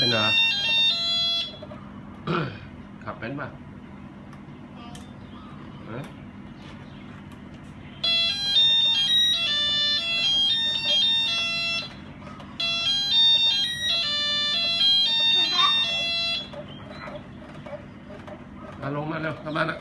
เป็นเหรอขับเป็นป่ะฮะมาลงมาเร็วเข้ามานะ